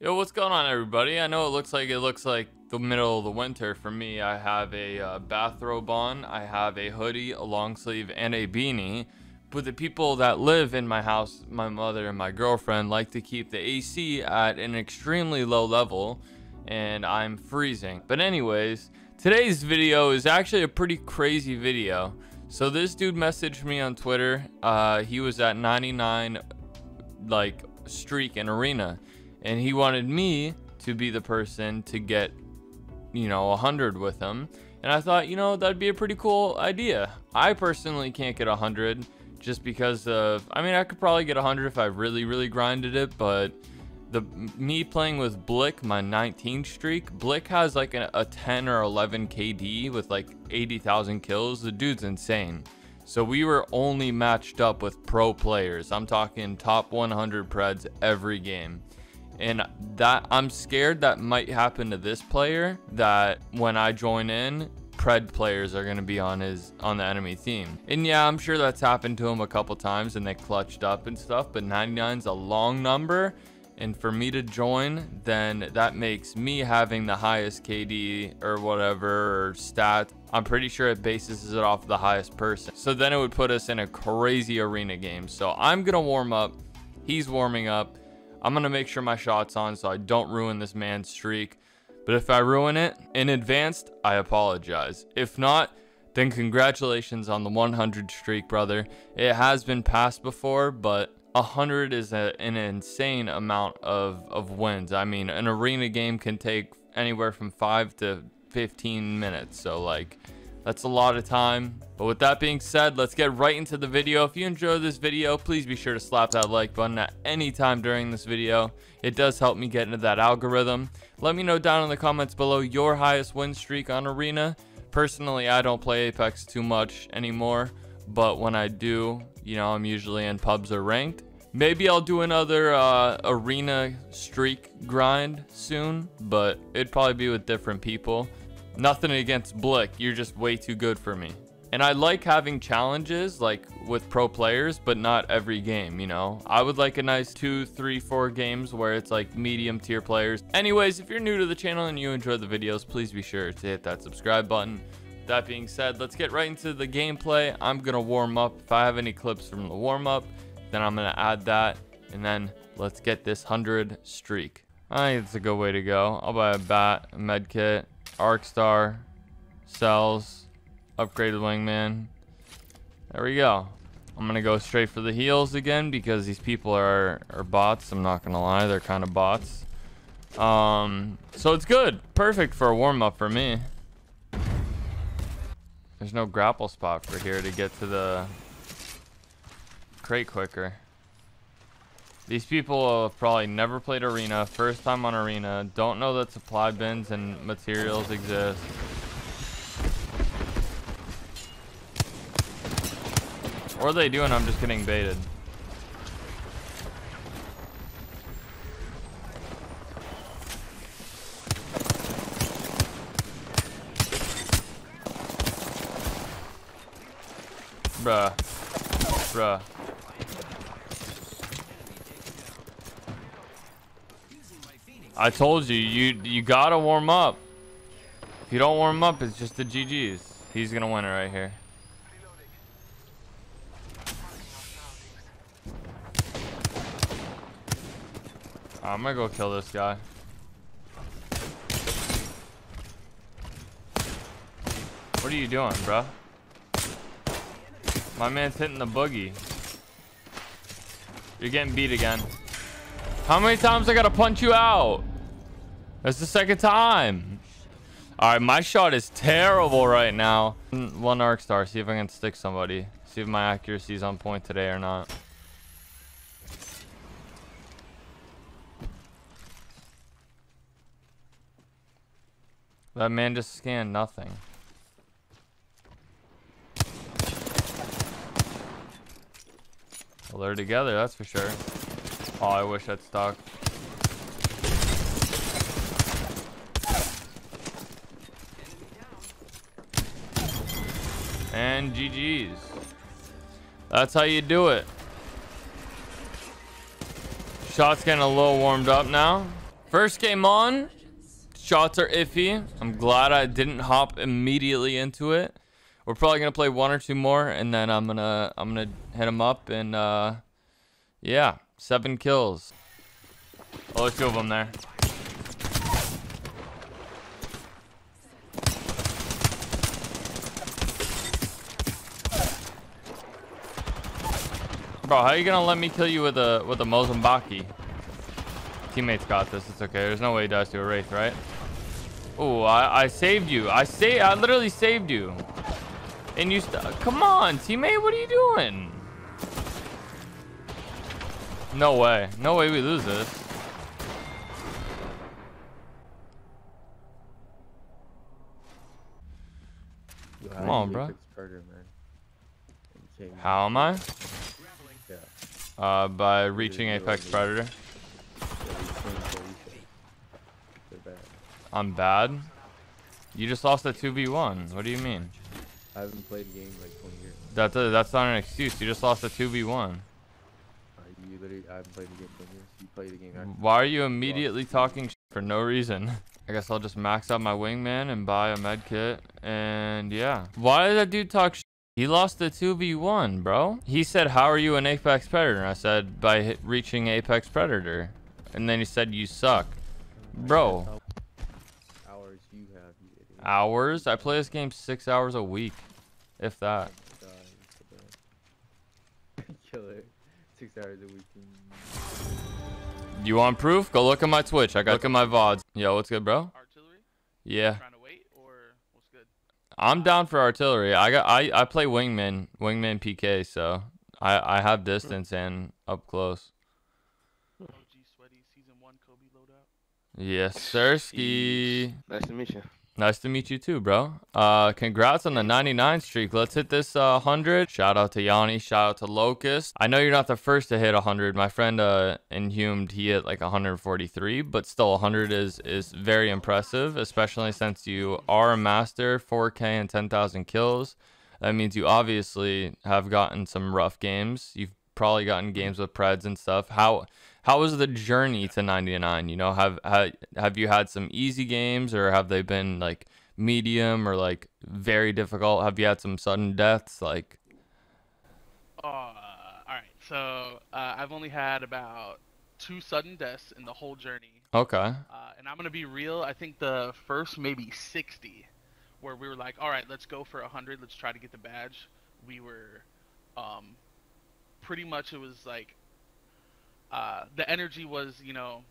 Yo, what's going on, everybody? I know it looks like it looks like the middle of the winter for me. I have a uh, bathrobe on, I have a hoodie, a long sleeve, and a beanie. But the people that live in my house, my mother and my girlfriend, like to keep the AC at an extremely low level, and I'm freezing. But anyways, today's video is actually a pretty crazy video. So this dude messaged me on Twitter. Uh, he was at 99 like streak in arena and he wanted me to be the person to get you know 100 with him. And i thought you know that'd be a pretty cool idea. I personally can't get 100 just because of i mean i could probably get 100 if i really really grinded it but the me playing with blick my 19th streak blick has like a, a 10 or 11 kd with like 80,000 kills. The dude's insane. So we were only matched up with pro players. I'm talking top 100 preds every game and that I'm scared that might happen to this player that when I join in pred players are going to be on his on the enemy team. And yeah I'm sure that's happened to him a couple times and they clutched up and stuff but 99 is a long number. And for me to join then that makes me having the highest KD or whatever or stat I'm pretty sure it bases it off the highest person. So then it would put us in a crazy arena game. So I'm gonna warm up. He's warming up I'm going to make sure my shot's on so I don't ruin this man's streak. But if I ruin it in advanced, I apologize. If not, then congratulations on the 100 streak, brother. It has been passed before, but 100 is a, an insane amount of, of wins. I mean, an arena game can take anywhere from 5 to 15 minutes. So, like, that's a lot of time. But with that being said, let's get right into the video. If you enjoyed this video, please be sure to slap that like button at any time during this video. It does help me get into that algorithm. Let me know down in the comments below your highest win streak on Arena. Personally, I don't play Apex too much anymore. But when I do, you know, I'm usually in pubs or ranked. Maybe I'll do another uh, arena streak grind soon, but it'd probably be with different people. Nothing against Blick, you're just way too good for me. And I like having challenges like with pro players, but not every game, you know? I would like a nice two, three, four games where it's like medium tier players. Anyways, if you're new to the channel and you enjoy the videos, please be sure to hit that subscribe button. That being said, let's get right into the gameplay. I'm gonna warm up. If I have any clips from the warm up, then I'm gonna add that. And then let's get this 100 streak. I think it's a good way to go. I'll buy a bat, a med kit, Arc Star, cells, upgraded wingman. There we go. I'm gonna go straight for the heals again because these people are, are bots. I'm not gonna lie, they're kind of bots. Um, so it's good. Perfect for a warm-up for me. There's no grapple spot for here to get to the crate quicker. These people have probably never played Arena, first time on Arena, don't know that supply bins and materials exist. Or they do and I'm just getting baited. Bruh. Bruh. I told you, you you gotta warm up. If you don't warm up, it's just the GG's. He's gonna win it right here. I'm gonna go kill this guy. What are you doing, bro? My man's hitting the boogie. You're getting beat again. How many times I gotta punch you out? That's the second time. All right, my shot is terrible right now. One arc star. See if I can stick somebody. See if my accuracy is on point today or not. That man just scanned nothing. Well, they're together, that's for sure. Oh, I wish I'd stuck. And GG's. That's how you do it. Shot's getting a little warmed up now. First game on. Shots are iffy. I'm glad I didn't hop immediately into it. We're probably gonna play one or two more, and then I'm gonna I'm gonna hit him up and uh, yeah, seven kills. Oh, there's two of them there. Bro, how are you gonna let me kill you with a with a Mozambique? Teammates got this. It's okay. There's no way he dies to a wraith, right? Oh, I, I saved you. I say I literally saved you. And you come on, teammate. What are you doing? No way. No way we lose this. Come on, bro. How am I? Uh, by reaching Apex Predator. I'm bad. You just lost a 2v1. What do you mean? I haven't played a game in like 20 years. That's a, that's not an excuse. You just lost a 2v1. Uh, you literally, I haven't played the game in 20 years. You played the game. After. Why are you immediately talking for no reason? I guess I'll just max out my wingman and buy a med kit. And yeah. Why did that dude talk he lost the 2v1, bro. He said, how are you an Apex Predator? I said, by reaching Apex Predator. And then he said, you suck. Bro. Hours you have, you idiot. Hours? I play this game six hours a week. If that. Killer. Six hours a week. You want proof? Go look at my Twitch. I got look at my VODs. Yo, what's good, bro? Artillery? Yeah. I'm down for artillery. I got I I play wingman wingman PK, so I I have distance and up close. OG sweaty season one Kobi loadout. Yes, sir. Ski. Nice to meet you. Nice to meet you too, bro. Uh, congrats on the 99 streak. Let's hit this uh, 100. Shout out to Yanni. Shout out to Locust. I know you're not the first to hit 100. My friend uh, Inhumed, he hit like 143, but still 100 is is very impressive, especially since you are a master, 4K and 10,000 kills. That means you obviously have gotten some rough games. You've probably gotten games with Preds and stuff. How how was the journey to 99? You know, have have, have you had some easy games or have they been like medium or like very difficult? Have you had some sudden deaths like uh, all right. So, uh, I've only had about two sudden deaths in the whole journey. Okay. Uh, and I'm going to be real, I think the first maybe 60 where we were like, "All right, let's go for 100. Let's try to get the badge." We were um pretty much it was like uh, the energy was, you know,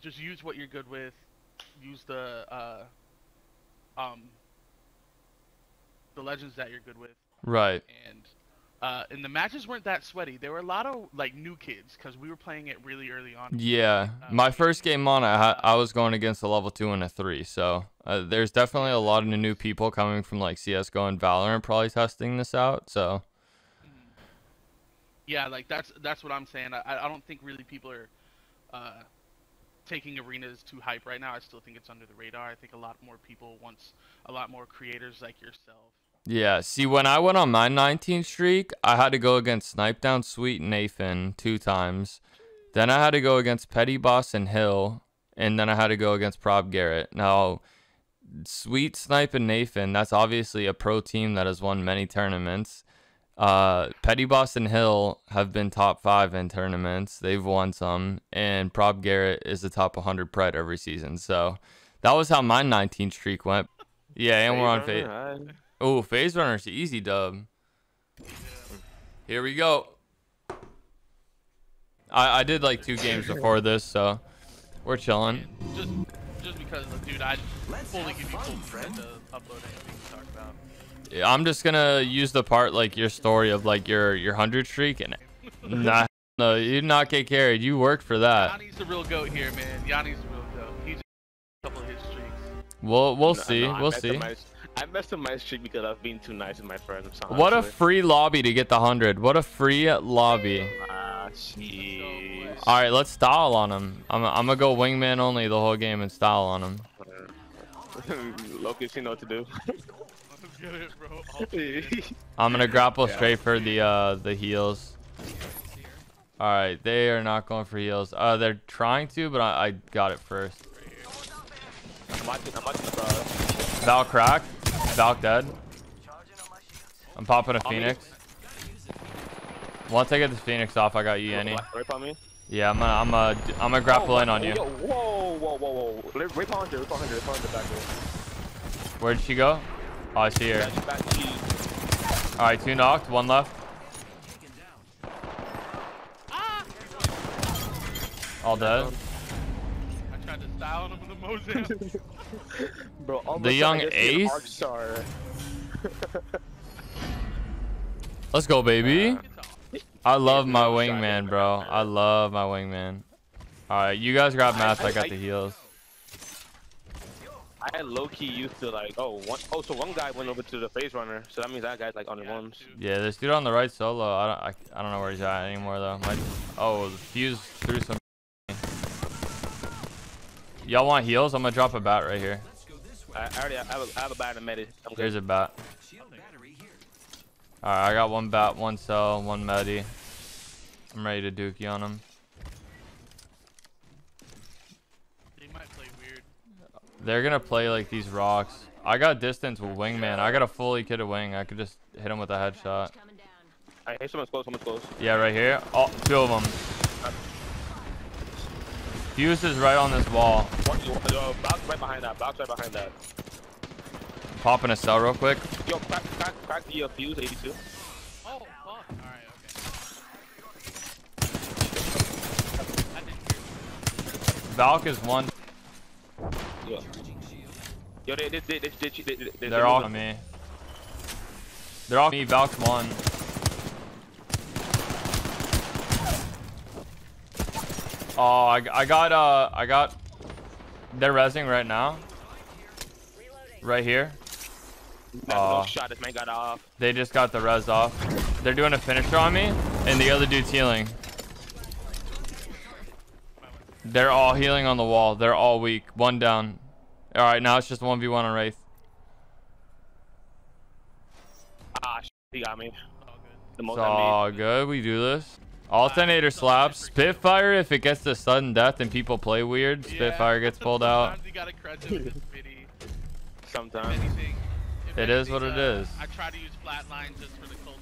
just use what you're good with, use the uh, um, the legends that you're good with. Right. And uh, and the matches weren't that sweaty. There were a lot of like new kids because we were playing it really early on. Yeah, uh, my first game on, I I was going against a level two and a three, so uh, there's definitely a lot of new people coming from like CS:GO and Valorant probably testing this out. So yeah, like that's that's what I'm saying. I I don't think really people are uh, taking arenas too hype right now. I still think it's under the radar. I think a lot more people wants a lot more creators like yourself. Yeah, see, when I went on my 19 streak, I had to go against Snipe Down Sweet Nathan two times. Then I had to go against Petty Boss and Hill, and then I had to go against Prob Garrett. Now, Sweet Snipe and Nathan, that's obviously a pro team that has won many tournaments. Uh, Petty Boston Hill have been top five in tournaments. They've won some, and Prob Garrett is the top 100 pred every season. So that was how my 19 streak went. Yeah, and we're on phase. Oh, phase runner's easy dub. Here we go. I I did like two games before this, so we're chilling. Just just because, dude, I fully give you full credit to upload anything to talk about. I'm just gonna use the part like your story of like your your hundred streak and nah, no, you did not get carried. You worked for that. Yanni's the real goat here, man. Yanni's the real goat. He's a couple of his streaks. We'll we'll no, see. No, we'll see. My, I messed up my streak because I've been too nice with my friends. Honestly. What a free lobby to get the hundred. What a free lobby. Ah, jeez. All right, let's style on him. I'm I'm gonna go wingman only the whole game and style on him. Locust, you know what to do. it, I'm gonna grapple yeah. straight for the uh the heals. All right, they are not going for heals. Uh, they're trying to, but I, I got it first. I'm watching, I'm watching the cross. Val cracked. Val dead. I'm popping a phoenix. Once I get this phoenix off, I got you, Yanni. Right on me. Yeah, I'm gonna, I'm gonna, I'm gonna grapple Oh, in on you. Yo, whoa, whoa, whoa, whoa. Rip rip 100, rip 100, rip 100 back there. Where'd she go? Oh, I see her. Yeah, she's back. She, All right, two knocked, one left. Ah! All dead. I tried to style him with a Mozambique. bro, all The young I just see an ace? arc. Let's go, baby. I love my wingman, bro. I love my wingman. All right, you guys grab mats. I I- got the heals. I low key used to like, oh, one, oh, so one guy went over to the phase runner, so that means that guy's like on the Yeah, ones. Yeah, this dude on the right solo. I don't, I, I don't know where he's at anymore though. My, oh, the fuse threw some. Y'all want heals? I'm gonna drop a bat right here. I, I already have a, I have a bad medic. I'm good. There's a bat. Alright, I got one bat, one cell, one medi. I'm ready to dookie on him. They might play weird. They're gonna play like these rocks. I got distance with wingman. I got a fully kitted wing. I could just hit him with a headshot. I hate someone's close, someone's close. Yeah, right here. Oh, two of them. Fuse is right on this wall. One, yo, box right behind that, box right behind that. Popping a cell real quick. Yo, crack, crack, crack the uh, fuse, 82. Oh, fuck. Alright, okay. I didn't hear. Valk is one. Yo, they, they, they, they, they, they, they They're all on me. They're all me, Valk on. Oh, I, I got, uh, I got, they're resing right now. Right here. Uh, shot, this man got off. They just got the res off. They're doing a finisher on me, and the other dude's healing. They're all healing on the wall. They're all weak. One down. All right, now it's just 1v1 on Wraith. Ah, sh- he got me. All good. The It's most all I made. good. We do this. Alternator slaps. Spitfire, if it gets to sudden death and people play weird, Spitfire gets pulled out. Sometimes you gotta crutch it with this pity. If Sometimes. It is what it is. it uh. I try to use flatline just for the culture,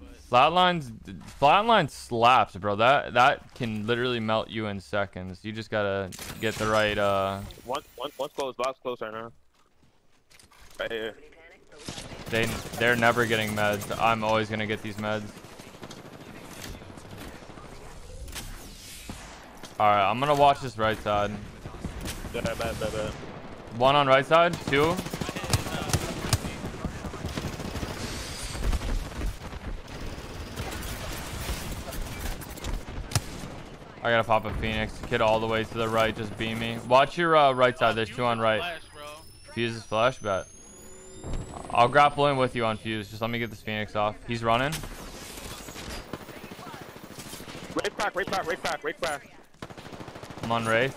but Flatlines, flatline slaps, bro. That that can literally melt you in seconds. You just gotta get the right. uh One, one, one's close, box close right now. Right here. They they're never getting meds. I'm always gonna get these meds. All right, I'm gonna watch this right side. Bad, bad, bad, bad. One on right side, two. I gotta pop a phoenix. Kid all the way to the right, just beam me. Watch your uh, right side. There's two on right. Fuse is flash, bet. I'll grapple in with you on Fuse. Just let me get this Phoenix off. He's running. Wraith crack, Wraith crack, Wraith crack, Wraith crack. I'm on Wraith.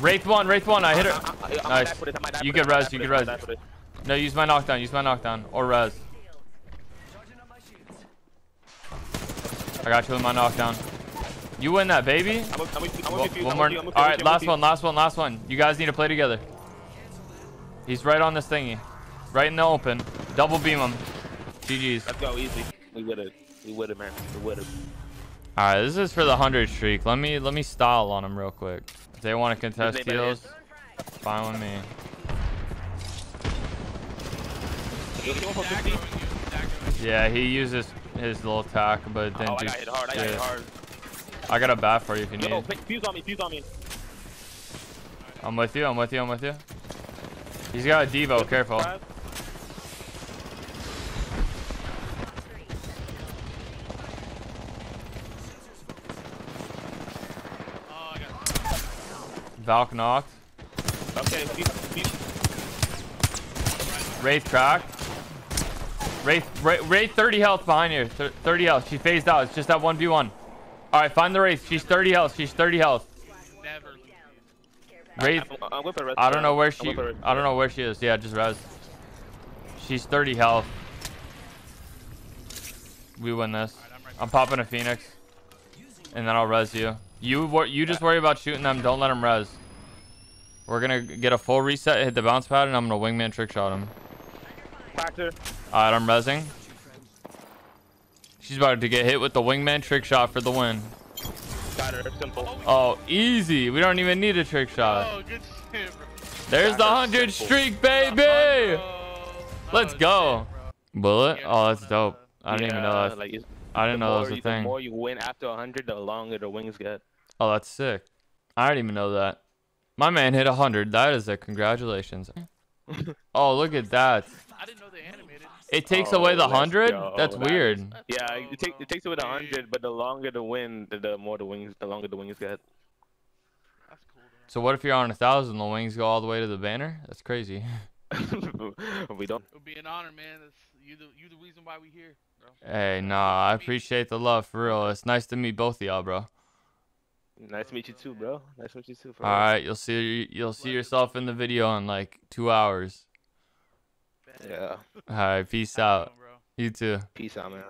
Wraith one, Wraith one. I hit her. Nice. die for this, I might die You get this, I might res, you get res. might die for this. No, use my knockdown. Use my knockdown. Or res. I got you with my knockdown. You win that, baby. I'm with- I'm with you, I'm One, one more. with you, I'm with you, All right, with you, I'm last one, last one, last one. You guys need to play together. He's right on this thingy. Right in the open. Double beam him. GG's. Let's go, easy. We with it. We with it, man. We with it. All right, this is for the hundred streak. Let me let me style on him real quick. If they want to contest heals, fine with me. Yeah, he uses his little attack, but then. Oh, I got hit hard. I got hit hard. I got a bat for you if you Yo, need. fuse fuse on me, fuse on me. I'm with you. I'm with you. I'm with you. He's got a Devo. Careful. Five. Oh, I got Valk knocked. Okay, fuse. Wraith cracked. Wraith, Wraith, Wraith 30 health behind you. 30 health. She phased out. It's just that 1v1. All right, find the Wraith. She's 30 health. She's 30 health. never. Wraith. I'm, I'm rest. I don't know where she. with the rest. I don't know where she is. Yeah, just res. She's 30 health. We win this. Alright, I'm right I'm popping a phoenix, and then I'll res you. You you just worry about shooting them. Don't let them res. We're gonna get a full reset, hit the bounce pad, and I'm gonna wingman trick shot him. Factor. All right, I'm resing. She's about to get hit with the wingman trick shot for the win. Got her. Simple. Oh, easy. We don't even need a trick shot. Oh, good shit, bro. There's the 100 simple. streak, baby. Oh, Let's go. bro. Bullet? Oh, that's dope. I didn't even know that. Like, I didn't know that was a you- thing. The more you win after 100, the longer the wings get. Oh, that's sick. I didn't even know that. My man hit 100. That is a congratulations. oh, look at that. It takes Oh, away the 100? That's That is- weird. Let's Yeah, it, take, it takes away the 100, but the longer the win, the, the more the wings, the longer the wings get. That's cool, though. So what if you're on a 1,000, the wings go all the way to the banner? That's crazy. we don't. It would be an honor, man. It's you the you the reason why we here, bro. Hey, nah, I appreciate the love, for real. It's nice to meet both of y'all, bro. Nice to meet you too, bro. Nice to meet you too. for All you'll see you'll see yourself in the video in like two hours. Yeah. All right, peace out. fun, bro. You too. Peace out, man.